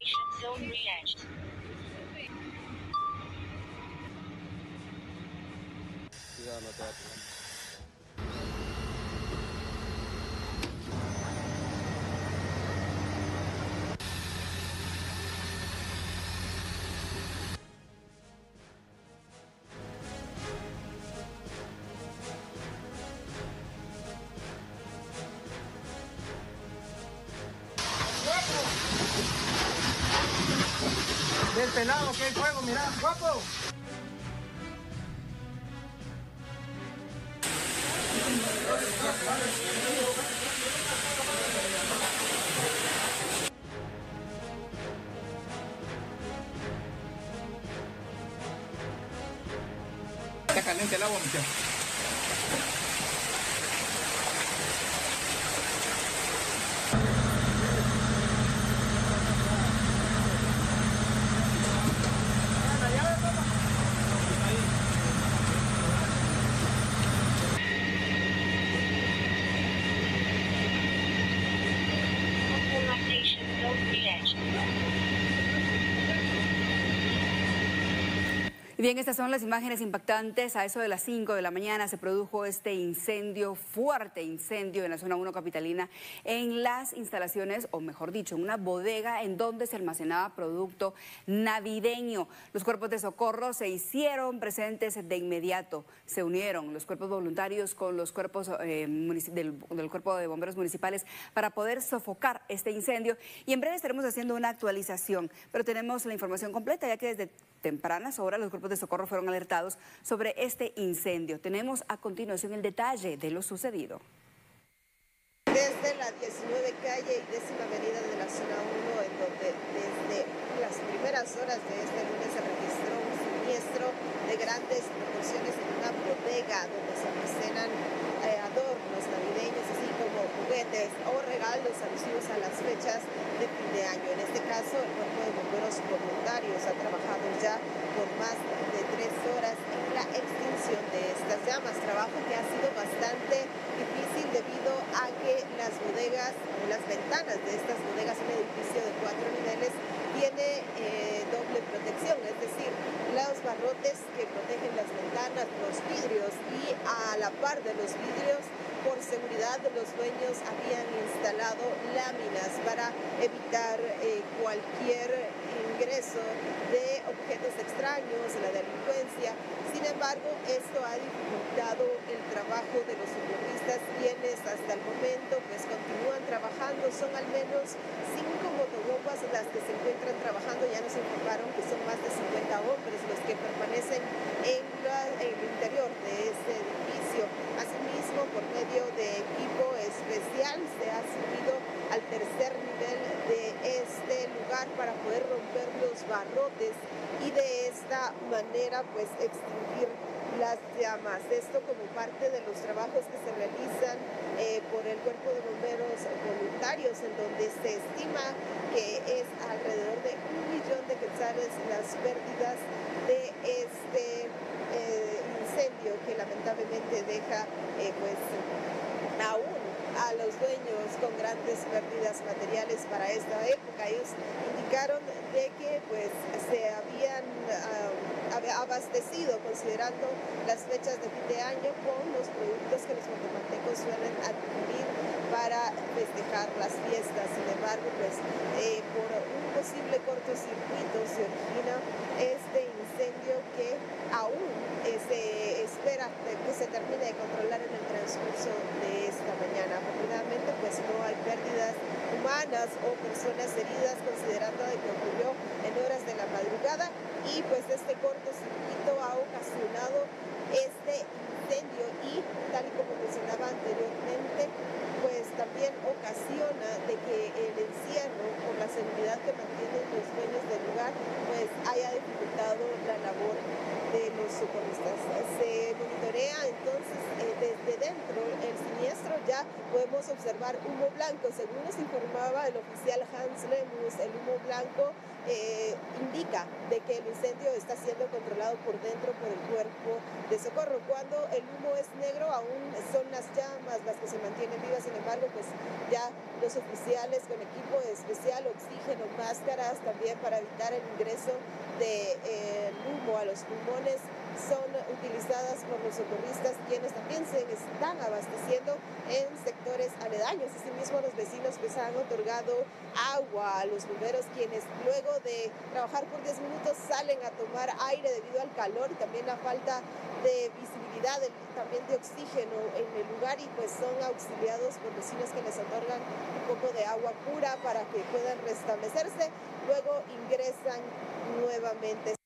Mission zone reached. Kailangan natin. Del pelado que hay fuego, mira, guapo. Está caliente el agua, muchacho. Bien, estas son las imágenes impactantes. A eso de las 5 de la mañana se produjo este incendio, fuerte incendio en la zona 1 capitalina, en las instalaciones, o mejor dicho, en una bodega en donde se almacenaba producto navideño. Los cuerpos de socorro se hicieron presentes de inmediato. Se unieron los cuerpos voluntarios con los cuerpos eh, del, del Cuerpo de Bomberos Municipales para poder sofocar este incendio. Y en breve estaremos haciendo una actualización, pero tenemos la información completa, ya que desde tempranas horas los cuerpos de socorro fueron alertados sobre este incendio. Tenemos a continuación el detalle de lo sucedido. Desde la 19 calle y décima avenida de la zona 1, en donde desde las primeras horas de este lunes se registró un siniestro de grandes proporciones en una bodega donde se almacenan eh, adornos navideños, así como juguetes o regalos alusivos a las fechas de fin de año. En este caso, el Cuerpo de Bomberos Voluntarios ha trabajado ya por más tres horas en la extinción de llamas, trabajo que ha sido bastante difícil debido a que las bodegas, las ventanas de estas bodegas, un edificio de cuatro niveles, tiene eh, doble protección, es decir, los barrotes que protegen las ventanas, los vidrios y a la par de los vidrios por seguridad los dueños habían instalado láminas para evitar eh, cualquier ingreso de objetos extraños, la delincuencia. Embargo, esto ha dificultado el trabajo de los socorristas quienes hasta el momento pues continúan trabajando. Son al menos cinco motobombas las que se encuentran trabajando. Ya nos informaron que son más de 50 hombres los que permanecen en, en el interior de este edificio. Asimismo, por medio de equipo especial se ha subido al tercer nivel para poder romper los barrotes y de esta manera pues extinguir las llamas. Esto como parte de los trabajos que se realizan eh, por el Cuerpo de Bomberos Voluntarios, en donde se estima que es alrededor de un millón de quetzales las pérdidas de este eh, incendio que lamentablemente deja eh, pues aún a los dueños con grandes pérdidas materiales para esta época. Ellos indicaron de que pues se habían uh, abastecido considerando las fechas de fin de año con los productos que los guatemaltecos suelen adquirir para festejar las fiestas. Sin embargo, pues eh, por un posible cortocircuito se origina este incendio que aún eh, se espera que se termine de controlar en el transcurso de esta mañana. Afortunadamente, pues no hay pérdidas o personas heridas, considerando que ocurrió en horas de la madrugada. Y pues este cortocircuito ha ocasionado este incendio y tal y como mencionaba también ocasiona de que el encierro por la seguridad que mantienen los dueños del lugar pues haya dificultado la labor de los socorristas. Se monitorea entonces eh, desde dentro el siniestro, ya podemos observar humo blanco. Según nos informaba el oficial Hans Lemus, el humo blanco eh, indica de que el incendio está siendo controlado por dentro por el cuerpo de socorro. Cuando el humo es negro, aún son las llamas las que se mantienen vivas, sin embargo, pues ya los oficiales con equipo especial, oxígeno más máscaras también para evitar el ingreso de eh, humo a los pulmones son utilizadas por los socorristas quienes también se están abasteciendo en sectores aledaños. Asimismo, los vecinos pues han otorgado agua a los bomberos quienes luego de trabajar por 10 minutos salen a tomar aire debido al calor y también la falta de visibilidad, también de oxígeno en el lugar y pues son auxiliados por vecinos que les otorgan un poco de agua pura para que puedan restablecerse. Luego ingresan nuevamente.